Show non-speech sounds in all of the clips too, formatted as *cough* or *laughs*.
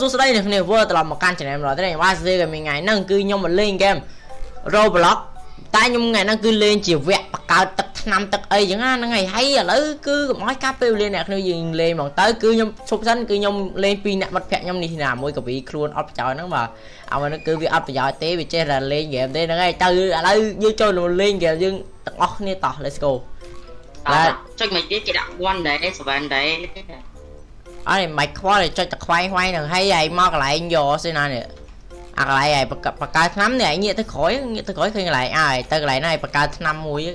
សួស្តីអ្នកគ្នាវើត្រឡប់មកកាន់ channel ម្ដងទៀតបាទស្ទេក៏មានថ្ងៃហ្នឹងគឺខ្ញុំមកលេងហ្គេម Roblox តែខ្ញុំថ្ងៃហ្នឹងគឺលេងជាវគ្គបកើតទឹកថ្នាំទឹកអីចឹងណាហ្នឹងហើយហើយឥឡូវគឺកុំឲ្យកាប់ពេលវេលាអ្នកគ្នាយើងលេងហ្មងទៅគឺខ្ញុំឈប់សិនគឺខ្ញុំលេងពីអ្នកមិត្តភក្តិខ្ញុំនេះណាមួយកវីខ្លួនអត់ប្រយោជន៍ហ្នឹងបាទអាហ្នឹងគឺវាអត់ប្រយោជន៍ទេវាចេះតែលេងហ្គេមទេហ្នឹងហើយទៅឥឡូវយើងចូលមកលេងហ្គេមយើងទាំងអស់គ្នាតោះ let's go បាទចុចមកទៀតគេដាក់1ដែរ7ដែរ អត់មិនខ្វល់ចុចតែខ្វាយខ្វាយនឹងហើយឯងមកកន្លែងយកសិណានេះអាកន្លែងឯងបកកើតឆ្នាំនេះឯងងាកទៅក្រោយងាកទៅក្រោយឃើញកន្លែងអើទៅកន្លែងណាឯងបកកើតឆ្នាំមួយឥ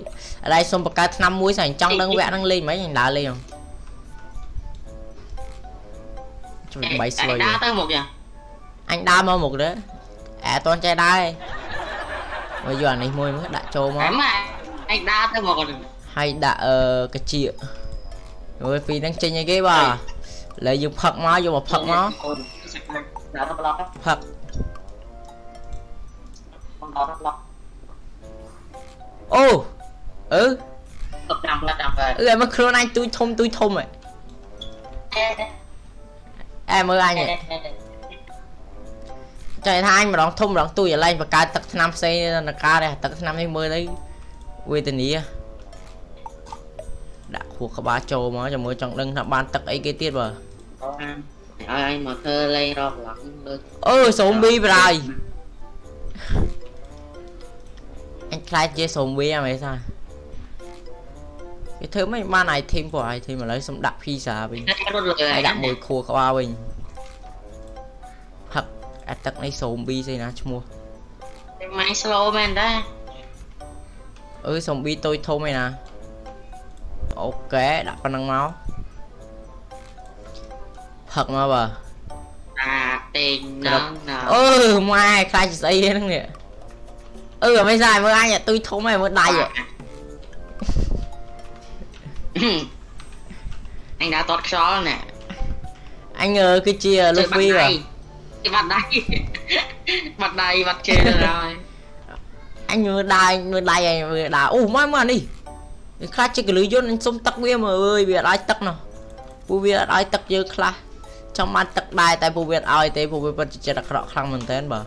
ឡូវសុំបកកើតឆ្នាំមួយស្អីចង់ដឹងវគ្គហ្នឹងលេងមិនអញដើរលេងជួយបីស្លុយដើរទៅមុខយ៉ាងអញដើរមកមុខទេអែតន់ចេះដើរមើលយកអានេះមួយមើលដាក់ចូលមកអញដើរទៅមុខហើយដាក់អឺកាជាមើលពីហ្នឹងចេញអីគេបាទ លើយើងផឹកមកយកមកផឹកមកផឹកអូអឺចាំចាំអឺមកខ្លួនអញទូចធំទូចធំហ៎អែមើលអញចៃថាអញម្ដងធំម្ដងទូចឥឡូវបង្កើតទឹកថ្នាំផ្សេងនការទឹកថ្នាំនេះមើលទៅវេទនាដាក់ខួរក្បាលចូលមកចាំមើលចង់ដឹងថាបានទឹកអីគេទៀតបើ ឲ្យអញមកធ្វើលេងរកឡងដូចអឺសូមប៊ីបរាយអញខ្លាចជាសូមវីអាមេសាគេធ្វើមិនបាន item ព្រោះ item ឥឡូវសុំដាក់ pizza វិញហើយដាក់មួយខួរក្បាលវិញហឹកអាទឹកនេះសូមប៊ីស្អីណាឈ្មោះម៉ៃ slow មែនដែរអឺសូមប៊ីតូចធំឯណាអូខេដាក់ប៉ុណ្ណឹងមក ផឹកមកបើអាតេងហ្នឹងអឺម៉ែខ្លាចស្អីហ្នឹងនេះអឺមិនសាយមើលអញទុយធំហើយមើលដៃអញដើរតតខ្យល់ណែអញគឺជាលុហ្វីបាទគេបាត់ដៃបាត់ដៃបាត់ជើងហើយអញមើលដៃមើលដៃអញមើលដៃអូមកមកនេះវាខ្លាចជាកលឺយន្តអញសុំទឹកវាមើលអើយវាអត់ឲ្យទឹកនោះពូវាអត់ឲ្យទឹកយើងខ្លះ ចង់បានទឹកដែរតែពូវាអត់ឲ្យទេពូវាពិតជាចិត្តអាក្រក់ខ្លាំងមែនតើបាទ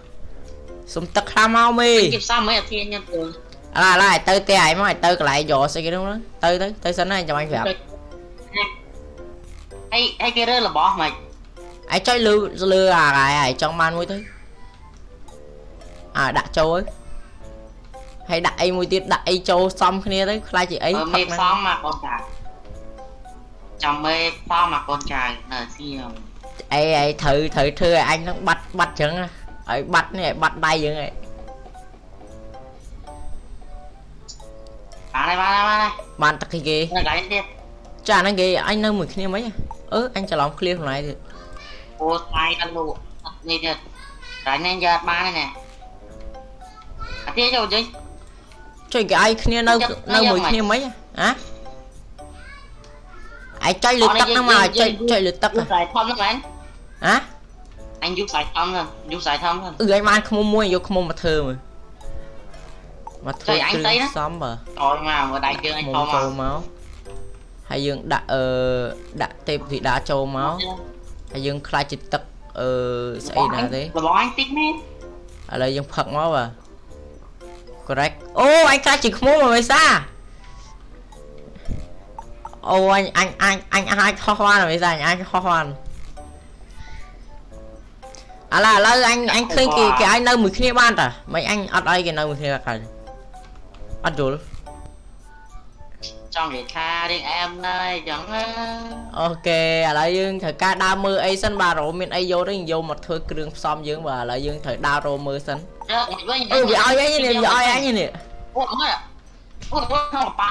សុំទឹកខ្លាំងមកមេគេផ្សំមិនអត់ធានញ៉ាំទៅអឡាឡាទៅទេឯងមកទៅកន្លែងយកស្អីគេនោះទៅទៅទៅសិនណាចាំអញប្រាប់អីអីគេរើរបស់មិនឯងចុចលឺលឺអាឯងចង់បានមួយទៅអើដាក់ចូលហើយដាក់អីមួយទៀតដាក់អីចូលសំគ្នាទៅខ្លាចជាអីមេផ្សំមកបងចាចាំមេផ្សំមកកូនចៅនៅសៀម អីអីត្រូវត្រូវធ្វើឲ្យអញនឹងបាត់បាត់ចឹងឲ្យបាត់នេះឲ្យបាត់ដៃយើងឯងបានហើយបានហើយបានហើយបានទឹកគេនៅកន្លែងទៀតចាហ្នឹងគេអញនៅមួយគ្នាមិនអឺអញច្រឡំឃ្លៀខ្លួនឯងទៀតអូស្លាយអត់លូនេះទៀតតែនេះយកបានហ្នឹងអាទៀតយកចេញចុយគេឲ្យគ្នានៅនៅមួយគ្នាមិនហ៎ ឯងចុយលើទឹកហ្នឹងមកចុយចុយលើទឹកខ្សែធំហ្នឹងមែនហ៎អញយកខ្សែធំហ្នឹងយកខ្សែធំហ្នឹងអឺឯងបានខ្មុំមួយយកខ្មុំមកធ្វើមើលមកធ្វើគ្រឿងសំបើអោយមកមើលដៃយើងអញធំមកចូលមកហើយយើងដាក់អឺដាក់ទេពធីតាចូលមកហើយយើងខ្លាចចិត្តទឹកអឺស្អីណាទេរបស់អញតិចមែនឥឡូវយើងផឹកមកបាទ correct អូអញខ្លាចជាខ្មុំមកមិនសា អូអញអញអញអញអាចខុសបានមិនសាអញអាចខុសបានឥឡូវឥឡូវអញអញឃើញគេគេឲ្យនៅមួយគ្នាបានតាមិនអញអត់ឲ្យគេនៅមួយគ្នាកាលអត់យល់ចង់និយាយថារៀងអែមណែអញ្ចឹងអូខេឥឡូវយើងត្រូវការដើរមើលអីសិនបាទរោមានអីយកទេយកមកធ្វើគ្រឿងផ្សំយើងបាទឥឡូវយើងត្រូវដើររោមើលសិនអឺវាឲ្យអញនេះវាឲ្យអញនេះអូមើលអូអូប៉ា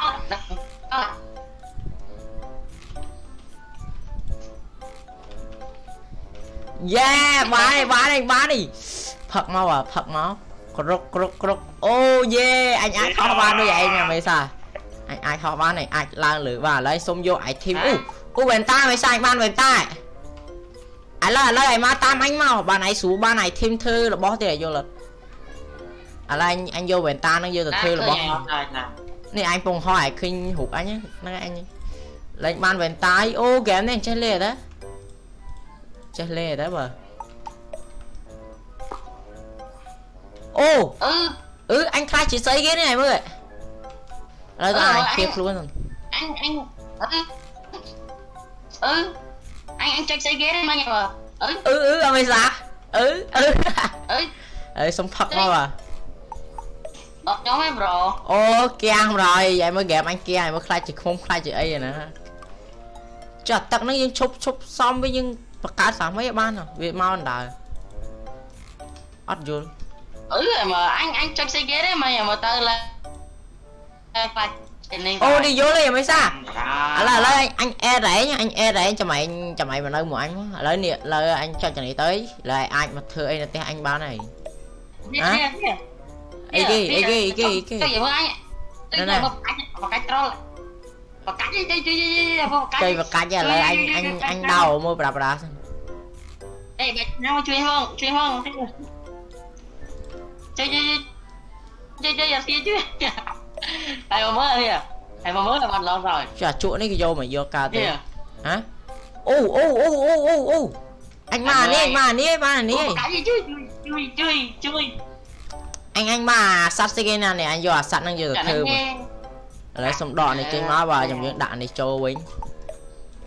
យ៉ាបានហើយបានហើយបានហើយផឹកមកផឹកមកក្រុកក្រុកក្រុកអូយេអញអាចខុសបានដូចឯងមេសាអញអាចហោះបានហើយអាចឡើងលើបាទឥឡូវសុំយក item អូអូវ៉ែនតាមិនសាញបានវ៉ែនតាឥឡូវឥឡូវឯងមកតាមអញមកបានឯងស្រួលបាន item ធ្វើរបស់ទេយល់អត់ឥឡូវអញអញយកវ៉ែនតានឹងយកទៅធ្វើរបស់នេះអញពងហោះឯងឃើញរូបអញហ្នឹងអញលេងបានវ៉ែនតាអូហ្គេមនេះចេះលេដែរចេះលេដែរបើអូអឺអឺអញខ្លាចជាស្អីគេនេះហើយមើលឥឡូវតើអ chắc lẽ đó mà ô! Oh. ừ. ừ anh khai chỉ xây cái này mới rồi ừ, anh kịp luôn. rồi anh anh ừ. Ừ. Anh anh chơi xây ghế đấy mà nhỉ mà ừ. Ừ ừ ông ấy giá dạ. ừ. Ừ. Ừ. *laughs* Ừ thật quá mà bật nhóm em rồi. Ô kia không rồi. Vậy mới gặp anh kia này mới khai chỉ không khai chỉ ấy rồi nè. Chắc tắt nó nhưng chụp chụp xong với những លាចជាអីណាចាស់ទឹកហ្នឹងយើងឈប់ឈប់សំវិញយើងបង្កើតសាមីឲ្យបានវាមកអណ្ដើអត់យល់អឺមកអញអញចុចស្អីគេទេមកញ៉ាំមកទៅឡើយតែខ្លាចនេះអូនេះយល់ទេមិនសាឥឥឡូវឥឡូវអញអេតឯងអញអេតឯងចាំឯងចាំឯងមកនៅមួយអញមកឥឡូវនេះឥឡូវអញចុចចនេះទៅឥឡូវអាចមកធ្វើអីនៅផ្ទះអញបានហើយនេះនេះនេះអីគេអីគេអីគេអីគេទៅយកមើលអញទៅយកមកកាច់មកកាច់ត្រូល បកាច់ទៅទៅមកកាច់ចុយបកាច់ឥឡូវអញអញអញដោមើលប្រាប់ប្រាសិនអេបាច់ណាជួយហងជួយហងជួយជួយជួយជួយយកទៀតជួយហើយមកមើលនេះហើយមកមើលតែមិនឡង rồi ចាជក់នេះគេយកមកយកកើតទៅនេះហ៎អូអូអូអូអូអូអញមកនេះមកនេះមកនេះកាច់ជួយជួយជួយជួយអញអ ឥឡូវសុំដកនេះចេញមកបាទខ្ញុំយើងដាក់នេះចូលវិញ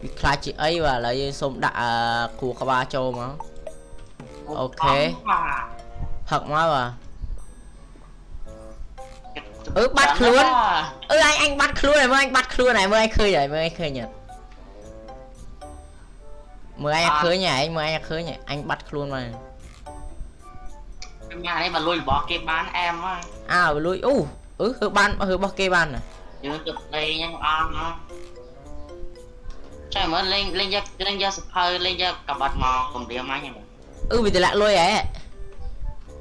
វាខ្លាចជាអីបាទឥឡូវយើងសុំដាក់អឺគួរក្បាលចូលមកផឹកមកបាទអឺបាត់ខ្លួនអឺអញអញបាត់ខ្លួនហើយមើលអញបាត់ខ្លួនហើយមើលអញឃើញហើយមើលអញឃើញហើយមើលអញឃើញហើយមើលអញឃើញហើយអញបាត់ខ្លួនមកញ៉ានេះបើលុយរបស់គេបានអែមហ្នឹងអើលួយអូអឺគឺបានគឺរបស់គេបានណា យើងទៅលេងហ្នឹងអស់ហ្នឹងចាំមើលលេងលេងយកលេងយកសភៅលេងយកកបាត់មកគំរាមអញហ្នឹងអឺវាតម្លាក់លុយហ៎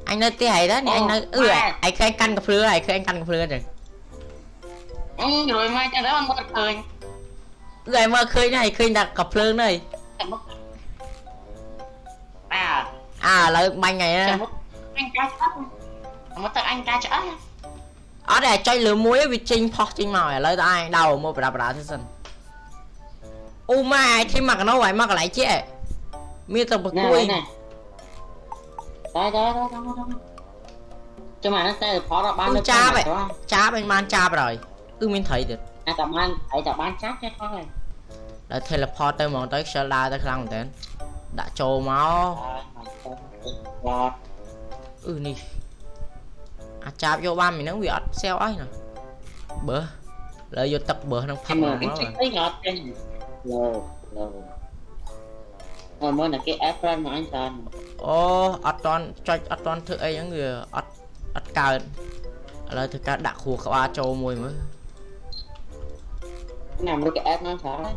អញនៅផ្ទះហើយដែរនេះអញនៅអឺអញឃើញកាន់កាភ្លឺហើយឃើញកាន់កាភ្លឺចឹងអឺរួយមកចឹងទៅមិនមកឃើញអឺឯងមើលឃើញហើយឃើញតែកាភ្លើងនេះតែមកអាអាឥឡូវបាញ់ហើយណាចាំមកអញកាច់អត់មកទៅអញកាច់អត់ អត់ទេចុចលើមួយវាចេញផុសចេញមកឥឡូវតើអញដោមកប្រដាប់ប្រដាទៅសិនអូម៉ែធីមមកកណោហើយមកកន្លែងជាមានតែប្រគួយ nè đây đây đây đây đây cho mà nó tay phó ra ban Ui, được cha không vậy. phải không? ចាប់អញបានចាប់ហើយគឺមានត្រីទៀត à tập ban phải tập ban chắc cho thôi ដល់ teleport ទៅហ្មងទៅខ្យល់ដើរទៅខ្លាំងមែនតើដាក់ចូលមក Rồi, អឺនេះ អាចចាប់យកបានមីហ្នឹងវាអត់សែវអីណាបើលើយកទឹកបើហ្នឹងផឹក em មក mà មក cái chiếc ấy ngọt trên lồ lồ rồi mới là cái app lên mà anh tên អូអត់តន់ចុចអត់តន់ធ្វើអីហ្នឹងវាអត់អត់កើតឥឡូវធ្វើការដាក់គ្រួក្បាលចូលមួយមើល cái nào mới cái app nó sợ đấy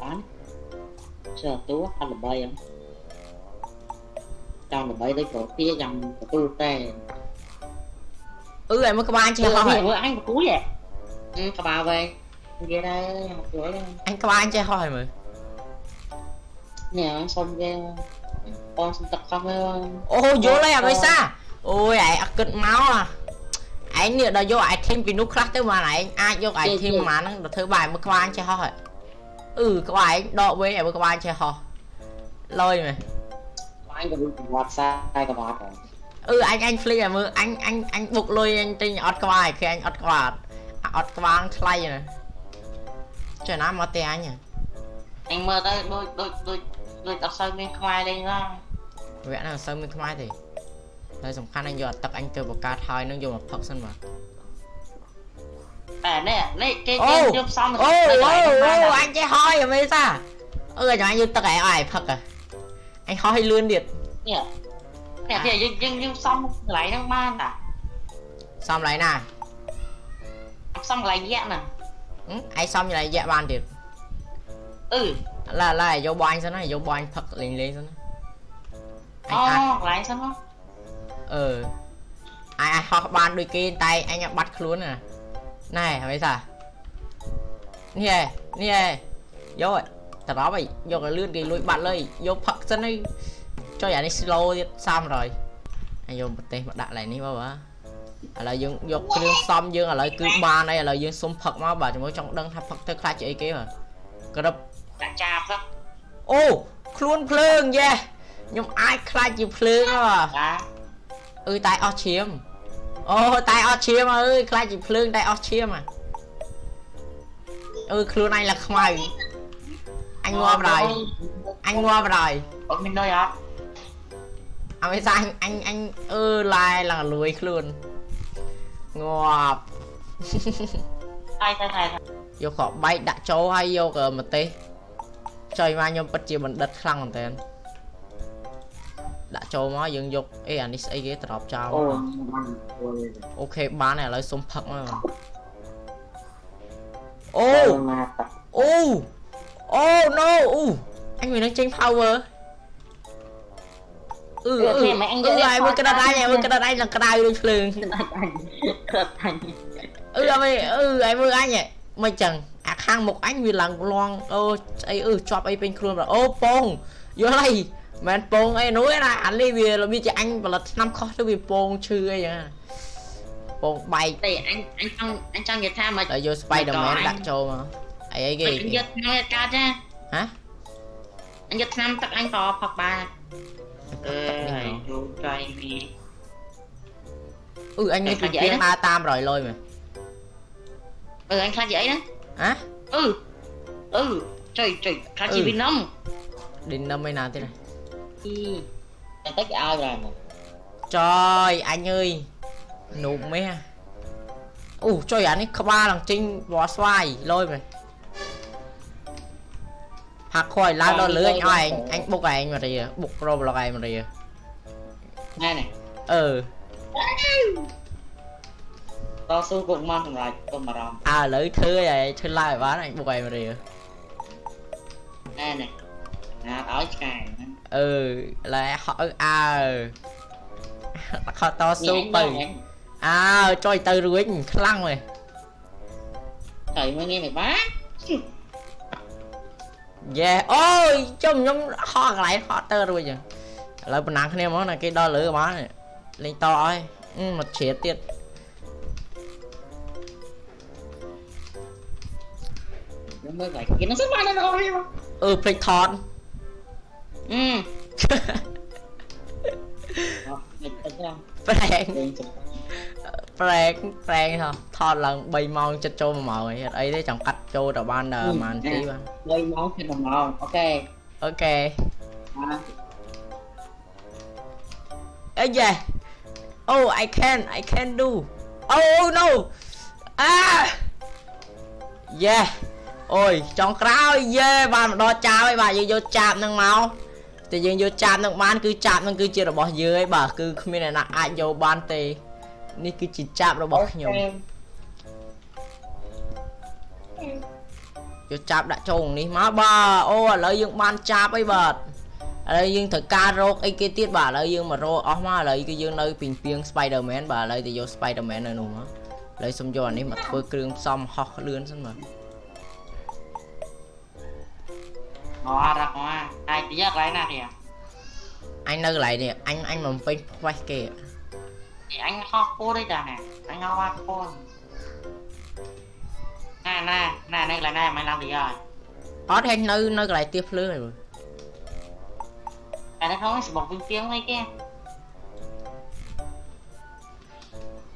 bán sợ tú anh là bay không trong là bay tới chỗ phía dòng của tôi tè អឺឯមើលក្បាលអញចេះ Chưa ហោះ bây ហើយ giờ anh của túi vậy ừ, cả bà về về đây học giỏi đây អញក្បាលអញចេះហោះហើយមើល nè xong cái con xong tập không với អូយល់ហើយអមេសាអូយឯងអត់គិតមកអាឯងនេះដល់យក item ពីនោះខ្លះទៅមកឯងអាចយក item ប្រហែលហ្នឹងដល់ធ្វើបាយមើលក្បាលអញចេះហោះហើយអឺក្បាលឯងដកវិញឲ្យមើលក្បាលអញចេះហោះលយមែន anh có bị quạt sai cả bà rồi អឺអញអញភ្លេចឲ្យមើលអញអញអញបុកលុយអញទិញអត់ក្បាលឲ្យគេអញអត់ក្បាលអាអត់ក្បាលថ្លៃណាចេះណាមកទេអញ anh mơ tới đôi đôi đôi đôi tập sân bên ngoài đây ra វគ្គហ្នឹងអត់សូវមានខ្មែរទេតែសំខាន់អញយកអាទឹកអញទៅបង្កើតហើយនឹងយកមកផឹកសិនបាទ à nè nè cái Ô, cái giúp xong អូ rồi អូ lại អូ không ra អ nè. ញចេះហើយអមេសាអឺចាំអញយកទឹកឯងឲ្យផឹកអញហោះ ឲ្យលឿនទៀត nè nè thì nhưng nhưng nhưng xong lại nó man à សំឡៃណា xong lại nhẹ nè ហឹមឯងសំឡៃយកបានទៀត ừ ឡើយឡើយយកបាញ់សិនណាយកបាញ់ផឹកលេងលេងសិនណាអញអាច Ô, lại xong không អឺអញអាចហោះបានដូចគេ តែអញអាចបាត់ខ្លួនណាណែអមេសានេះឯងនេះឯងយកឲ្យត្រឡប់ឲ្យយកឲ្យលឿនគេលួចបាត់លើយកផឹកសិនហើយចុយអានេះ slow ទៀត300អញយកប្រទេសមកដាក់ឡើងនេះមកបាទឥឡូវយើងយកគ្រឿងផ្សំយើងឥឡូវគឺបានហើយឥឡូវយើងសុំផឹកមកបាទជាមួយចង់ដឹងថាផឹកទៅខ្លាចជាអីគេបាទក្រឹប đã chạp đó អូខ្លួនភ្លើងយេយខ្ញុំអាចខ្លាចជាភ្លើងហ៎ចាអឺតែអស់ឈាមអូតែអស់ឈាមអើយខ្លាចជាភ្លើងតែអស់ឈាមហ៎អឺខ្លួនឯងឡើងខ្មៅអញងាប់ហើយអញងាប់ហើយអត់មា នដូចអត់អមេសាអញអញអញអឺឡាយឡើងលួយខ្លួនងាប់តែតែតែយកក្របបែកដាក់ចូលហើយយកម្ទេសចុយមកខ្ញុំពិតជាបណ្ឌិតខ្លាំងមែនតើដាក់ចូលមកយើងយកអេអានេះស្អីគេត្រប់ចោលអូអូខេបានហើយឥឡូវសុំផឹកមកអូអូ មកតាអូអូ no អូអញមាននឹងចេញ power អឺអឺអឺហើយមើលក្តារដៃហើយមើលក្តារដៃឡើងក្តៅដូចភ្លើងក្រាប់ថាញ់អឺអីអឺហើយមើលអញហ៎មិនចឹងអាខាងមុខអញវាឡើងលងអូស្អីអឺជាប់អីពេញខ្លួនអូពងយល់ហើយមិនពងអីនោះណាអានេះវារបៀបជាអញផលិតឆ្នាំខុសទៅវាពងឈឺអីចឹងពងបែកតែអញអញចង់អញចង់និយាយថាមកហើយយក Spider-Man ដាក់ចូលមក អីអីគេអញយកថ្ងៃកើតចាហ៎អញយកឆ្នាំទឹកអញក៏ផឹកបានអឺយូរใจវាអឺអញនេះពីពីដើរតាមរយលុយមែនអឺអញខ្លាចជាអីណាហ៎អឺអឺចុយចុយខ្លាចជាវីណុំឌីននឹមឯណាទៀតអីតែតិចឲ្យដែរមកចយអញអើយនូបមេះអូចុយអានេះក្បាលឡើងចេញវ៉ាស្វាយលុយមែន ហាក់ខ້ອຍឡើងដល់លឿអញឲ្យអញអញបុកឯងមករីបុកប្រូប្លុកឯងមករីណែនេះអឺតស៊ូពុកមកសម្រាប់ទុំអារម្មណ៍អើឥឡូវធ្វើឲ្យធ្វើឡើងឲ្យបានអញបុកឯងមករីណែនេះណាឲ្យឆ្កែហ្នឹងអឺឡែហអើអើខតស៊ូទៅអើចុយទៅរួចខ្លាំងមែនទៅមកងាយមិនបាន យេអូយចំខ្ញុំហោះកន្លែងហោះទៅរួចចឹងឥឡូវប៉ុណ្ណាគ្នាហ្មងណាគេដល់លើបានលេងតអើយអឺមកជ្រៀតទៀតខ្ញុំមើល lại គេនឹងសិនបានដល់នេះមកអឺភ្លេចថតអឺអត់មិនទៅចាំប្រែងលេងចាំ ប្រែងប្រែងថតថតឡើង3ម៉ោងចិត្តចូល1ម៉ោងអីអត់អីទេចង់កាត់ចូលទៅបានដល់ប្រហែលទីបាន3ម៉ោងពី1ម៉ោងអូខេអូខេអាអេយេ Oh I can I can do Oh no អា Yeah អូយចុងក្រោយយេបានមកដល់ចាបហើយបាទយើងយកចាបនឹងមកតែយើងយកចាបនឹងបានគឺចាបនឹងគឺជារបស់យើងហើយបាទគឺគ្មានអ្នកណាអាចយកបានទេ នេះគឺជាចាបរបស់ខ្ញុំយកចាបដាក់ចូលក្នុងនេះមកបាទអូឥឡូវយើងបានចាបហើយបាទឥឡូវយើងត្រូវការរកអីគេទៀតបាទឥឡូវយើងមករកអស់មកឥឡូវគឺយើងនៅពីងពីង Spider-Man បាទឥឡូវទៅយក Spider-Man នៅនោះមកឥឡូវសុំយកអានេះមកធ្វើគ្រឿងផ្សំហោះលឿនសិនបាទមករកមកតែទីយកឡើងណានេះអញនៅកន្លែងនេះអញអញមិនពេញខ្វេះគេ អញហោះពូទេចាណាអញហោះបាត់ពូណាណាណានេះឡើងណាមិនឡើងទីយកអត់ហេញនៅនៅកន្លែងទៀសភ្លើងហើយមើលតែនៅក្នុងស្បុកវិញពីងអីគេ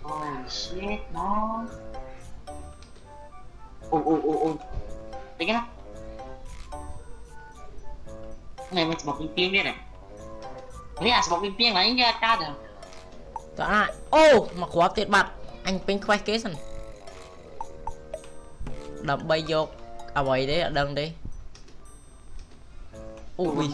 អូ shit មកអូអូអូអូទីណានេះមិនស្បុកវិញពីងទៀតនេះអាស្បុកវិញពីងឡើងយកកើ តតើអាអូមកគ្រាប់ទៀតបាត់អញពេញខ្វេះគេសិនដើម្បីយកអ្វីទេអត់ដឹងទេអូវី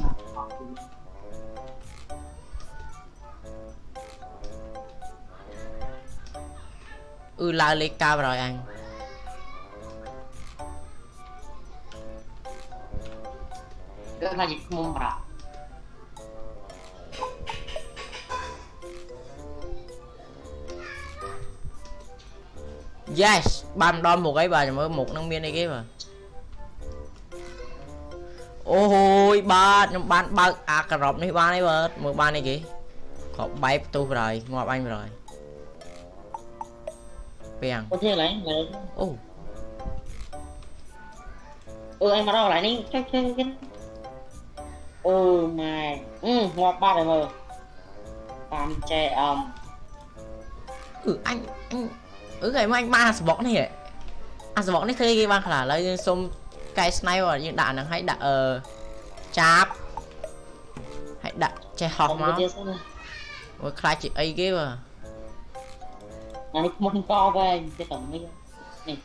អឺឡើលេខ9ឲ្យអញគឺថាជាខ្មុំប្រា Yes បានដល់មុខអីបាទចាំមើលមុខនឹងមានអីគេបាទអូយបាទខ្ញុំបានបើកអាការ៉ុបនេះបានអីបាទមើលបានអីគេក៏បែបផ្ទុះប្រហើយងាប់អញប្រហើយពាំងអូទេឡើងឡើងអូអឺអញមកដល់កន្លែងនេះចុចចុចគេអូម៉ែអឺងាប់បាត់ហើយមើលតាមចែអំអឺអញអញ អឺឯងមកអញបានអាសបុកនេះហ៎អាសបុកនេះឃើញគេបានខ្លះឥឡូវយើងសុំកែស្នៃយើងដាក់ហ្នឹងឲ្យដាក់អឺចាប់ឲ្យដាក់ចេះហោះអស់មកមកទៀតសិនណាអូយខ្លាចជាអីគេបើអានេះខ្មុំកវែងទៀតតែនេះនេះ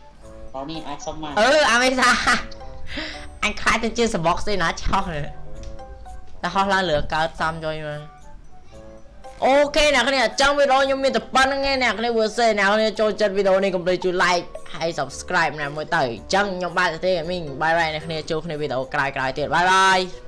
តោះនេះអាចសុំមកអឺអាមេសាអញខ្លាចទៅជាសបុកស្អីណាឆោះនេះតែហោះឡើងលើកើតសំចុយមក អូខេអ្នកគ្នាអញ្ចឹងវីដេអូខ្ញុំមានតែប៉ុណ្្នឹងឯងអ្នកគ្នាវើសេអ្នកគ្នាចូលចិត្តវីដេអូនេះកុំភ្លេចជួយ like ហើយ subscribe ណាមួយទៅអញ្ចឹងខ្ញុំបាទទេមីងបាយបាយអ្នកគ្នាជួបគ្នាវីដេអូក្រោយៗទៀតបាយបាយ